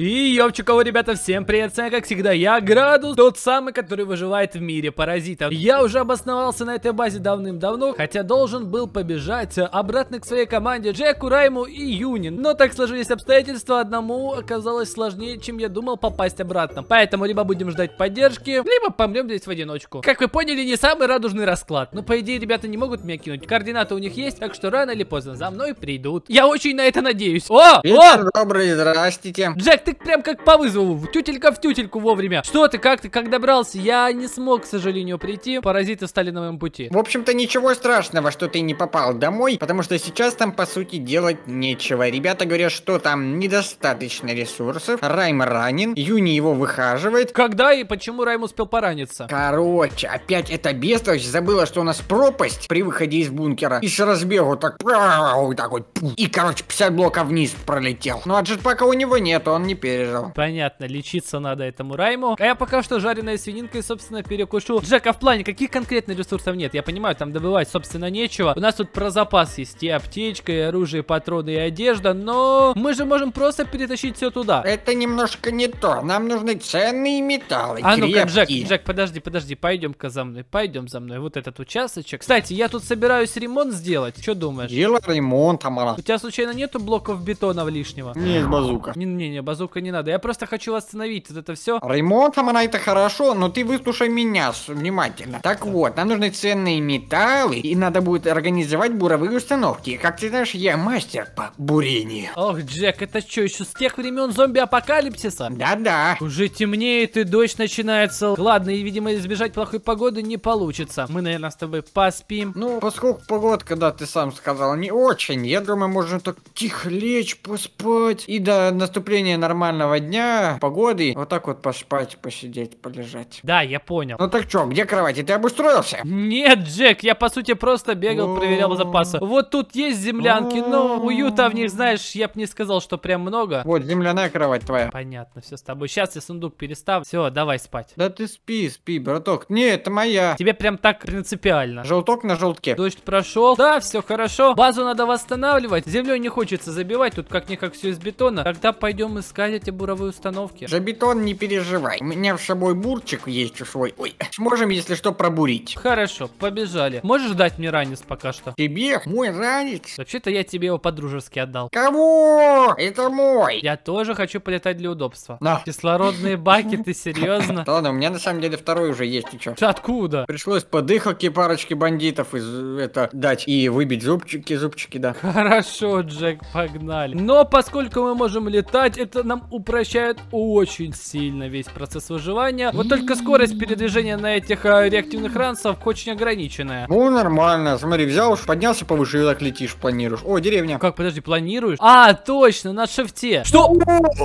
И ёпчиково, ребята, всем привет, с вами, как всегда, я Градус, тот самый, который выживает в мире паразитов. Я уже обосновался на этой базе давным-давно, хотя должен был побежать обратно к своей команде Джеку, Райму и Юнин. Но так сложились обстоятельства, одному оказалось сложнее, чем я думал попасть обратно. Поэтому либо будем ждать поддержки, либо помрем здесь в одиночку. Как вы поняли, не самый радужный расклад. Но по идее, ребята не могут меня кинуть. Координаты у них есть, так что рано или поздно за мной придут. Я очень на это надеюсь. О! Вечер О! добрый, здрасте. Джек, ты прям как по вызову, тютелька в тютельку вовремя. Что ты, как ты, как добрался? Я не смог, к сожалению, прийти. Паразиты стали на моем пути. В общем-то, ничего страшного, что ты не попал домой, потому что сейчас там, по сути, делать нечего. Ребята говорят, что там недостаточно ресурсов. Райм ранен, Юни его выхаживает. Когда и почему Райм успел пораниться? Короче, опять эта бестолочь забыла, что у нас пропасть при выходе из бункера. И с разбегу так, так вот, и, короче, 50 блоков вниз пролетел. Ну, а джетпака у него нет, он не пережил. Понятно, лечиться надо этому Райму. А я пока что жареной свининкой, собственно, перекушу. Джек, а в плане каких конкретно ресурсов нет? Я понимаю, там добывать, собственно, нечего. У нас тут про запас есть и аптечка, и оружие, и патроны, и одежда, но мы же можем просто перетащить все туда. Это немножко не то. Нам нужны ценные металлы, А ну-ка, Джек. Джек, подожди, подожди, пойдем-ка за мной, пойдем за мной. Вот этот участочек. Кстати, я тут собираюсь ремонт сделать. Что думаешь? Дело ремонта, мало. У тебя случайно нету блоков бетона лишнего? Нет, базука. Не-не-не, базука не надо. Я просто хочу восстановить вот это все. Ремонтом она это хорошо, но ты выслушай меня внимательно. Так вот, нам нужны ценные металлы, и надо будет организовать буровые установки. Как ты знаешь, я мастер по бурению. Ох, Джек, это что, еще с тех времен зомби-апокалипсиса? Да-да. Уже темнеет и дождь начинается. Ладно, и, видимо, избежать плохой погоды не получится. Мы, наверное, с тобой поспим. Ну, поскольку погода, когда ты сам сказал, не очень, я думаю, можно так тихо лечь, поспать. И до наступления нормального дня, погоды, вот так вот поспать, посидеть, полежать. Да, я понял. Ну так что, где кровать? Ты обустроился? Нет, Джек, я по сути просто бегал, проверял запасы. Вот тут есть землянки, но уюта в них, знаешь, я бы не сказал, что прям много. Вот, земляная кровать твоя. Понятно, все с тобой. Сейчас я сундук переставлю. Все, давай спать. Да ты спи, спи, браток. Не, это моя. Тебе прям так принципиально. Желток на желтке. Дождь прошел. Да, все хорошо. Базу надо восстанавливать. Землей не хочется забивать. Тут как-никак все из бетона. Тогда пойдем искать эти буровые установки. За бетон не переживай. У меня с собой бурчик есть свой. Ой, сможем, если что, пробурить. Хорошо, побежали. Можешь дать мне ранец пока что? Тебе мой ранец? Вообще-то я тебе его по-дружески отдал. Кого? Это мой. Я тоже хочу полетать для удобства. На. Кислородные баки, ты серьезно? Да ладно, у меня на самом деле второй уже есть, и чё? Откуда? Пришлось по дыхалке парочке бандитов из это дать и выбить зубчики, зубчики, да. Хорошо, Джек, погнали. Но поскольку мы можем летать, это нам упрощает очень сильно весь процесс выживания. Вот только скорость передвижения на этих а, реактивных ранцев очень ограниченная. Ну, нормально. Смотри, взял, поднялся повыше и так летишь, планируешь. О, деревня. Как, подожди, планируешь? А, точно, на шифте. Что?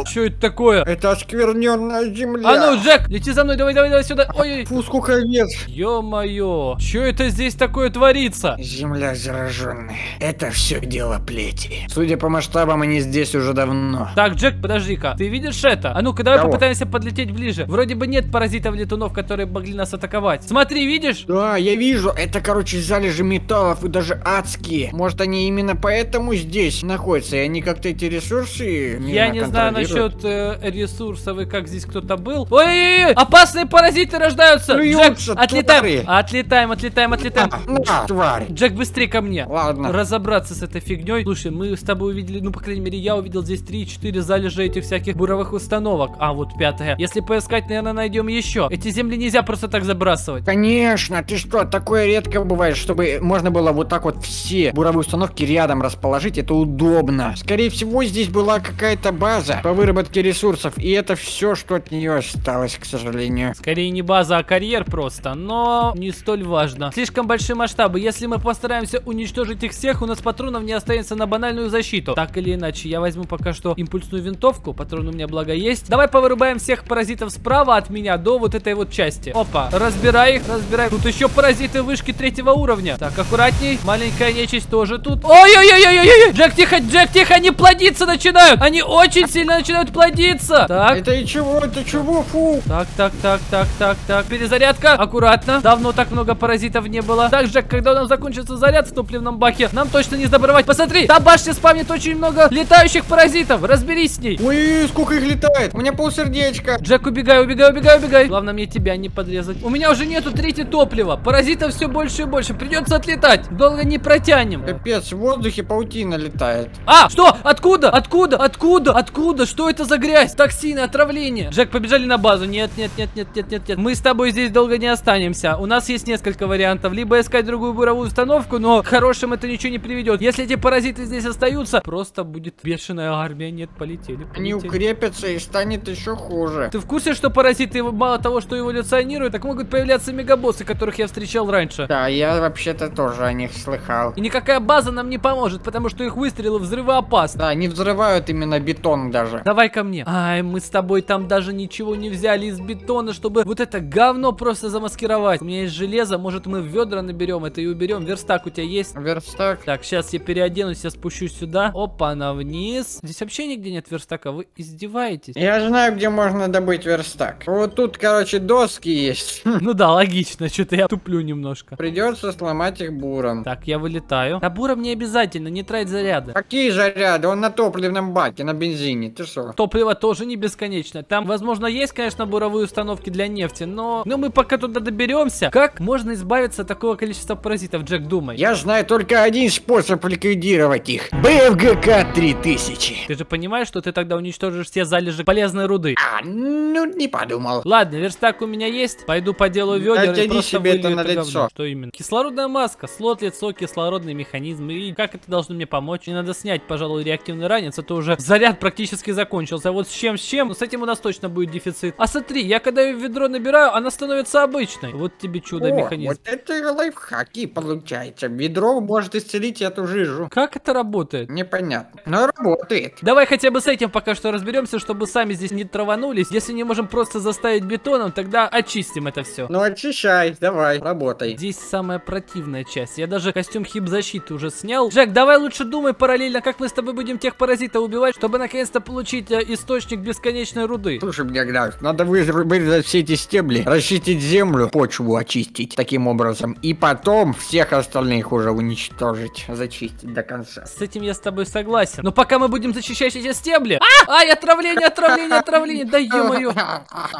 Что это такое? Это оскверненная земля. А ну, Джек, лети за мной, давай, давай, давай сюда. Ой-ой. Фу, сколько лет. Ё-моё, что это здесь такое творится? Земля зараженная. Это все дело плети. Судя по масштабам, они здесь уже давно. Так, Джек, подожди-ка, ты видишь это? А ну-ка, давай Кого? попытаемся подлететь ближе. Вроде бы нет паразитов-летунов, которые могли нас атаковать. Смотри, видишь? Да, я вижу, это, короче, залежи металлов и даже адские. Может, они именно поэтому здесь находятся, и они как-то эти ресурсы Я не знаю насчет э, ресурсов и как здесь кто-то был. Ой-ой-ой, опасные паразиты рождаются. Джек, отлетаем, твари. отлетаем, отлетаем, отлетаем. А, на, тварь. Джек, быстрее ко мне. Ладно. Разобраться с этой фигней. Слушай, мы с тобой увидели, ну, по крайней мере, я увидел здесь 3-4 залежи этих всяких буровых установок. А, вот пятая. Если поискать, наверное, найдем еще. Эти земли нельзя просто так забрасывать. Конечно, ты что, такое редко бывает, чтобы можно было вот так вот все буровые установки рядом расположить, это удобно. Скорее всего, здесь была какая-то база по выработке ресурсов, и это все, что от нее осталось, к сожалению. Скорее не база, а карьер просто, но не столь важно. Слишком большие масштабы. Если мы постараемся уничтожить их всех, у нас патронов не останется на банальную защиту. Так или иначе, я возьму пока что импульсную винтовку. Патрон у меня благо есть. Давай повырубаем всех паразитов справа от меня до вот этой вот части. Опа, разбирай их, разбирай. Тут еще паразиты вышки третьего уровня. Так, аккуратней. Маленькая нечисть тоже тут. Ой-ой-ой-ой-ой! Джек, тихо, Джек, тихо, они плодиться начинают! Они очень сильно начинают плодиться! Так, Это и чего, это чего, фу? так, так, так, так, так, так. Перезарядка. Аккуратно. Давно так много паразитов не было. Так, Джек, когда у нас закончится заряд в топливном баке, нам точно не забывать. Посмотри, та башня спавнит очень много летающих паразитов. Разберись с ней. Ой, Сколько их летает? У меня полсердечка. Джек, убегай, убегай, убегай, убегай. Главное мне тебя не подрезать. У меня уже нету третьего топлива. Паразитов все больше и больше. Придется отлетать. Долго не протянем. Капец, в воздухе паутина летает. А, что? Откуда? Откуда? Откуда? Откуда? Что это за грязь? Токсины, отравление. Джек, побежали на базу. Нет, нет, нет, нет, нет, нет, нет. Мы с тобой здесь долго не останемся. У нас есть несколько вариантов. Либо искать другую буровую установку, но к хорошим это ничего не приведет. Если эти паразиты здесь остаются, просто будет бешеная армия. Нет, полетели. Они полетели. укрепятся и станет еще хуже. Ты в курсе, что паразиты мало того, что эволюционируют, так могут появляться мегабоссы, которых я встречал раньше? Да, я вообще-то тоже о них слыхал. И никакая база нам не поможет, потому что их выстрелы взрывоопасны. Да, они взрывают именно бетон даже. Давай ко мне. Ай, мы с тобой там даже ничего не взяли из бетона, чтобы вот это говно просто замаскировать. У меня есть железо, может мы в ведра наберем это и уберем. Верстак у тебя есть? Верстак. Так, сейчас я переоденусь, я спущусь сюда. Опа, на вниз. Здесь вообще нигде нет верстака, вы издеваетесь? Я знаю, где можно добыть верстак. Вот тут, короче, доски есть. Ну да, логично, что-то я туплю немножко. Придется сломать их буром. Так, я вылетаю. А буром не обязательно, не трать заряда. Какие заряды? Он на топливном баке, на бензине. Ты что? Топливо тоже не бесконечно. Там, возможно, есть, конечно, буровые установки для нефти, но... Но мы пока туда доберемся. Как можно избавиться от такого количества паразитов, Джек, думай? Я знаю только один способ ликвидировать их. БФГК 3000. Ты же понимаешь, что ты тогда уничтожишь все залежи полезной руды? А, ну не подумал. Ладно, верстак у меня есть. Пойду поделаю ведер и Натяни просто себе это на говно. лицо. Что именно? Кислородная маска, слот, лицо, кислородный механизм. И как это должно мне помочь? Мне надо снять, пожалуй, реактивный ранец. Это уже заряд практически закончился. Вот с чем, с чем, с этим у нас точно будет дефицит. А смотри, я когда ее в ведро набираю, она становится обычной. Вот тебе О, чудо-механизм. вот это лайфхаки получается. Ведро может исцелить эту жижу. Как это работает? Непонятно. Но работает. Давай хотя бы с этим пока что разберемся, чтобы сами здесь не траванулись. Если не можем просто заставить бетоном, тогда очистим это все. Ну очищай, давай, работай. Здесь самая противная часть. Я даже костюм хип-защиты уже снял. Джек, давай лучше думай параллельно, как мы с тобой будем тех паразитов убивать, чтобы наконец-то получить э, источник бесконечной руды. Слушай, мне Гнав, надо вырезать все эти стебли, расчистить землю, почву очистить таким образом, и потом всех остальных уже уничтожить, зачистить до конца. С этим я с тобой согласен. Но пока мы будем зачищать эти стебли... А! Ай, отравление, отравление, отравление! Да ё-моё!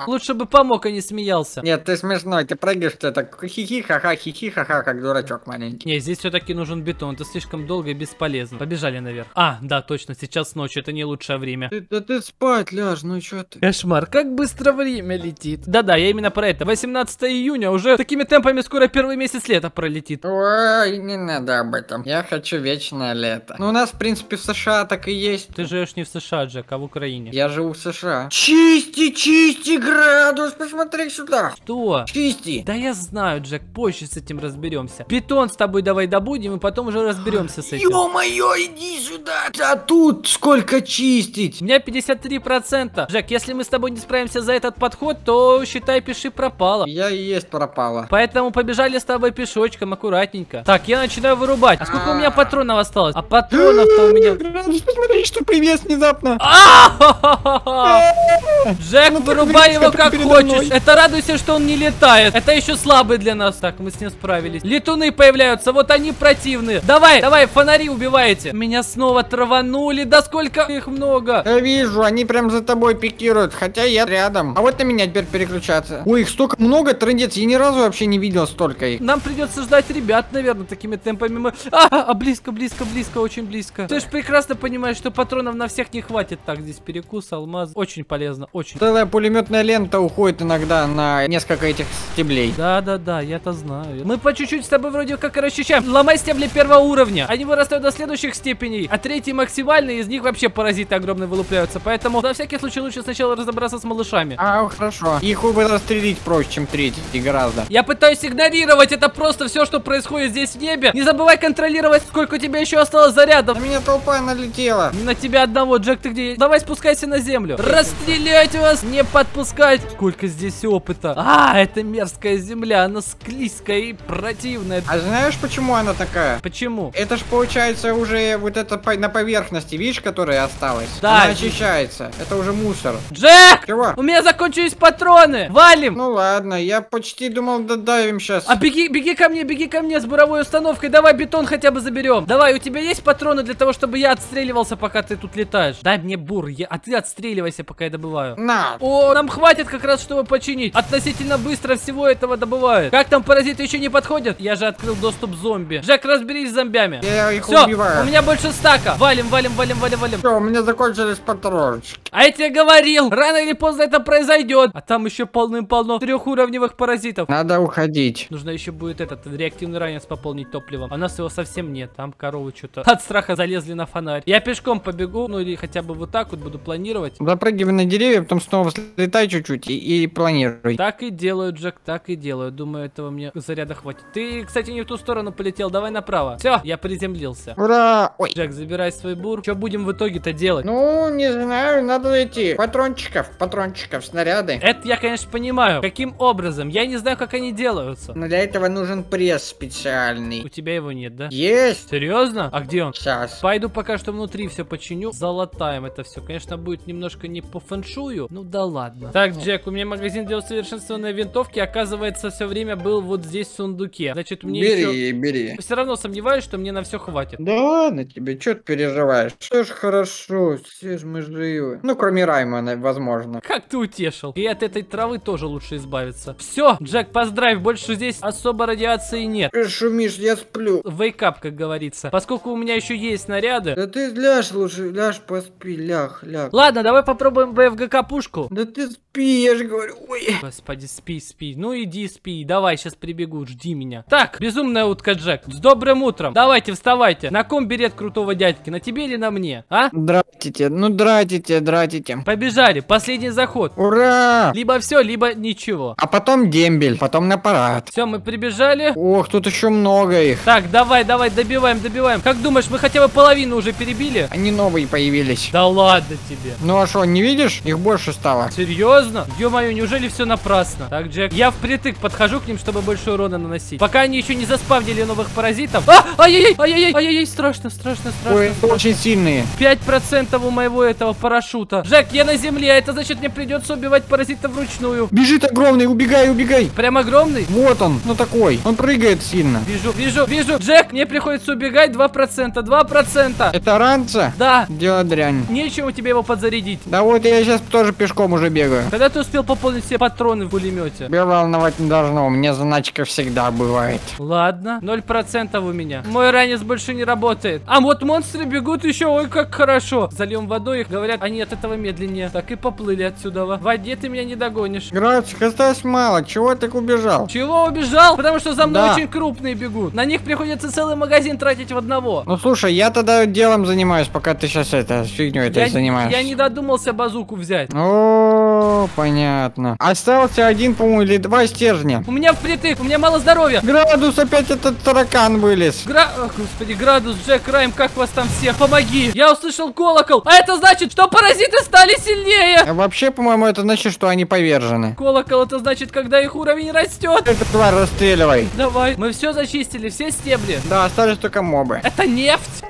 Лучше бы помог, а не смеялся. Нет, ты смешной, ты прыгаешь, ты так хихи ха-ха, хихи ха-ха, как дурачок маленький. Не, здесь все-таки нужен бетон, это слишком долго и бесполезно. Побежали наверх. А, да, точно, сейчас ночь, это не лучшее время. Ты, да ты спать ляжь, ну чё ты? Кошмар, как быстро время летит. Да-да, я именно про это. 18 июня, уже такими темпами скоро первый месяц лета пролетит. Ой, не надо об этом. Я хочу вечное лето. Ну, у нас, в принципе, в США так и есть. Ты живешь не в США, Джек, а в Украине. Я живу в США. Чисти, чисти градус, посмотри сюда. Что? Чисти. Да я знаю, Джек, позже с этим разберемся. Бетон с тобой давай добудем, и потом уже разберемся с этим. Ё-моё, иди сюда. А тут сколько чистить? У меня 53%. Джек, если мы с тобой не справимся за этот подход, то считай, пиши пропало. Я и есть пропала. Поэтому побежали с тобой пешочком, аккуратненько. Так, я начинаю вырубать. А сколько у меня патронов осталось? А патронов-то у меня... Градус, посмотри, что привез внезапно. А! Джек, Ну, вырубай его как хочешь. Это радуйся, что он не летает. Это еще слабый для нас. Так, мы с ним справились. Летуны появляются, вот они противные. Давай, давай, фонари убивайте. Меня снова траванули. Да сколько их много. Я вижу, они прям за тобой пикируют, хотя я рядом. А вот на меня теперь переключаться. Ой, их столько много, трындец, я ни разу вообще не видел столько их. Нам придется ждать ребят, наверное, такими темпами мы... А, а близко, близко, близко, очень близко. Ты же прекрасно понимаешь, что патронов на всех не хватит. Так, здесь перекус, алмаз. Очень полезно, очень. Целая пулеметная лента уходит иногда на несколько этих стеблей. Да-да-да, я-то знаю. Мы по чуть-чуть с тобой вроде как и расчищаем. Ломай стебли первого уровня. Они вырастают до следующих степеней. А третий максимальный, из них вообще паразиты огромные вылупляются. Поэтому на всякий случай лучше сначала разобраться с малышами. А, хорошо. Их бы застрелить проще, чем третий, гораздо. Я пытаюсь игнорировать это просто все, что происходит здесь в небе. Не забывай контролировать, сколько у тебя еще осталось зарядов. На меня толпа налетела. На тебя одного, Джек, ты где? Давай спускайся на землю. Расстреляй давайте вас не подпускать. Сколько здесь опыта. А, это мерзкая земля, она склизкая и противная. А знаешь, почему она такая? Почему? Это ж получается уже вот это на поверхности, видишь, которая осталась? Да. Она очищается. Это уже мусор. Джек! Чего? У меня закончились патроны! Валим! Ну ладно, я почти думал, додавим сейчас. А беги, беги ко мне, беги ко мне с буровой установкой, давай бетон хотя бы заберем. Давай, у тебя есть патроны для того, чтобы я отстреливался, пока ты тут летаешь? Дай мне бур, я- а ты отстреливайся, пока я добываю. На. О, нам хватит как раз, чтобы починить. Относительно быстро всего этого добывают. Как там паразиты еще не подходят? Я же открыл доступ зомби. Жек, разберись с зомбями. Я их Все, убиваю. у меня больше стака. Валим, валим, валим, валим, валим. Все, у меня закончились патрончики. А я тебе говорил, рано или поздно это произойдет. А там еще полным-полно трехуровневых паразитов. Надо уходить. Нужно еще будет этот реактивный ранец пополнить топливом. А у нас его совсем нет. Там коровы что-то от страха залезли на фонарь. Я пешком побегу, ну или хотя бы вот так вот буду планировать. Запрыгивай на деревья, потом снова взлетай чуть-чуть и, и планируй. Так и делаю, Джек, так и делаю. Думаю, этого мне заряда хватит. Ты, кстати, не в ту сторону полетел, давай направо. Все, я приземлился. Ура! Ой. Джек, забирай свой бур. Что будем в итоге-то делать? Ну, не знаю, надо найти патрончиков, патрончиков, снаряды. Это я, конечно, понимаю. Каким образом? Я не знаю, как они делаются. Но для этого нужен пресс специальный. У тебя его нет, да? Есть? Серьезно? А где он? Сейчас. Пойду пока что внутри все починю. Залатаем это все. Конечно, будет немножко не по фэншую. Ну да ладно. Так, Джек, у меня магазин для усовершенствованной винтовки, оказывается, все время был вот здесь в сундуке. Значит, мне Бери, бери. Все равно сомневаюсь, что мне на все хватит. Да ладно тебе, что ты переживаешь? Все ж хорошо, все ж мы живы. Ну, кроме Раймона, возможно. Как ты утешил. И от этой травы тоже лучше избавиться. Все, Джек, поздравь, больше здесь особо радиации нет. Ты шумишь, я сплю. Wake up, как говорится. Поскольку у меня еще есть снаряды. Да ты ляжь лучше, ляжь, поспи, ляг, ляг. Ладно, давай попробуем БФГК пушку. Да ты спи, я же говорю, ой. Господи, спи, спи. Ну иди, спи. Давай, сейчас прибегу, жди меня. Так, безумная утка Джек. С добрым утром. Давайте, вставайте. На ком берет крутого дядьки? На тебе или на мне? А? Дратите, ну дратите, дратите. Побежали. Последний заход. Ура! Либо все, либо ничего. А потом дембель, потом на парад. Все, мы прибежали. Ох, тут еще много их. Так, давай, давай, добиваем, добиваем. Как думаешь, мы хотя бы половину уже перебили? Они новые появились. Да ладно тебе. Ну а что, не видишь? Их больше стало. Серьезно? Ё-моё, неужели все напрасно? Так, Джек, я впритык подхожу к ним, чтобы больше урона наносить. Пока они еще не заспавнили новых паразитов. А! Ай-яй-яй, ай-яй-яй, ай-яй-яй, страшно, страшно, страшно. Ой, это очень сильные. 5% у моего этого парашюта. Джек, я на земле, а это значит мне придется убивать паразита вручную. Бежит огромный, убегай, убегай. Прям огромный? Вот он, ну такой. Он прыгает сильно. Вижу, вижу, вижу. Джек, мне приходится убегать 2%, 2%. Это ранца? Да, Дело дрянь. нечего тебе его подзарядить. Да вот я сейчас тоже пешком уже бегаю. Когда ты успел пополнить все патроны в пулемете? Тебя волновать не должно, у меня заначка всегда бывает. Ладно, 0% у меня. Мой ранец больше не работает. А вот монстры бегут еще, ой, как хорошо. Зальем водой их, говорят, они от этого медленнее. Так и поплыли отсюда. В воде ты меня не догонишь. Грацик, осталось мало, чего ты так убежал? Чего убежал? Потому что за мной Да. очень крупные бегут. На них приходится целый магазин тратить в одного. Ну слушай, я тогда делом занимаюсь, пока ты сейчас это, фигню этой занимаешься. я не додумался базуку взять. О, понятно. Остался один, по-моему, или два стержня. У меня впритык, у меня мало здоровья. Градус опять этот таракан вылез. Гра... Ох, господи, градус, Джек, Райм, как вас там всех? Помоги! Я услышал колокол, а это значит, что паразиты стали сильнее! А вообще, по-моему, это значит, что они повержены. Колокол это значит, когда их уровень растет. Эту тварь расстреливай. Давай, мы все зачистили, все стебли. Да, остались только мобы. Это нефть!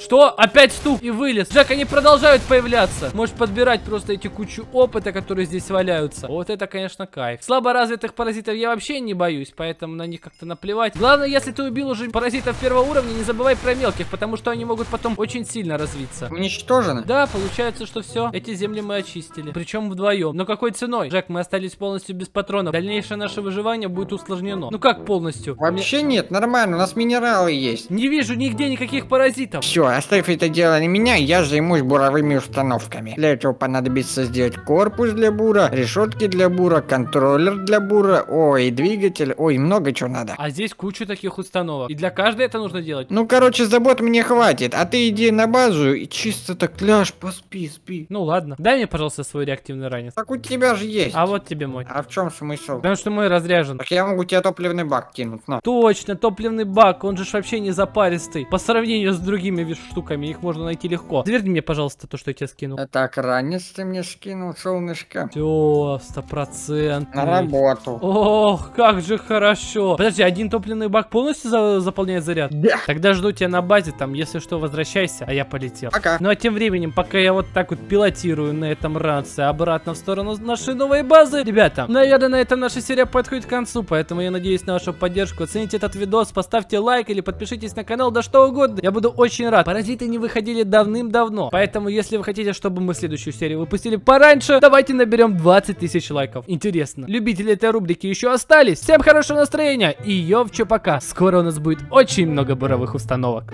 Что? Опять стук и вылез. Джек, они продолжают появляться. Можешь подбирать просто эти кучу опыта, которые здесь валяются. Вот это, конечно, кайф. Слабо развитых паразитов я вообще не боюсь, поэтому на них как-то наплевать. Главное, если ты убил уже паразитов первого уровня, не забывай про мелких, потому что они могут потом очень сильно развиться. Уничтожены? Да, получается, что все. Эти земли мы очистили. Причем вдвоем. Но какой ценой? Джек, мы остались полностью без патронов. Дальнейшее наше выживание будет усложнено. Ну как полностью? Вообще нет, нормально, у нас минералы есть. Не вижу нигде никаких паразитов. Все, оставь это дело на меня, я займусь буровыми установками. Для этого понадобится сделать корпус для бура, решетки для бура, контроллер для бура, ой, двигатель, ой, много чего надо. А здесь куча таких установок. И для каждой это нужно делать. Ну, короче, забот мне хватит, а ты иди на базу и чисто так ляжь, поспи, спи. Ну ладно. Дай мне, пожалуйста, свой реактивный ранец. Так у тебя же есть. А вот тебе мой. А в чем смысл? Потому что мой разряжен. Так я могу тебе топливный бак кинуть, на. Точно, топливный бак, он же вообще не запаристый. По сравнению с другими штуками, их можно найти легко. Заверни мне, пожалуйста, то, что я тебе скинул. Так, ранец ты мне скинул, солнышко. Все, сто процентов. На работу. Ох, как же хорошо. Подожди, один топливный бак полностью за- заполняет заряд? Да. Тогда жду тебя на базе, там, если что, возвращайся, а я полетел. Пока. Ну а тем временем, пока я вот так вот пилотирую на этом ранце обратно в сторону нашей новой базы, ребята, наверное, на этом наша серия подходит к концу, поэтому я надеюсь на вашу поддержку. Оцените этот видос, поставьте лайк или подпишитесь на канал, да что угодно. Я буду очень рад. Паразиты не выходили давным-давно, поэтому если вы хотите, чтобы мы следующую серию выпустили пораньше, давайте наберем 20 тысяч лайков. Интересно, любители этой рубрики еще остались? Всем хорошего настроения и ёвчу пока. Скоро у нас будет очень много буровых установок.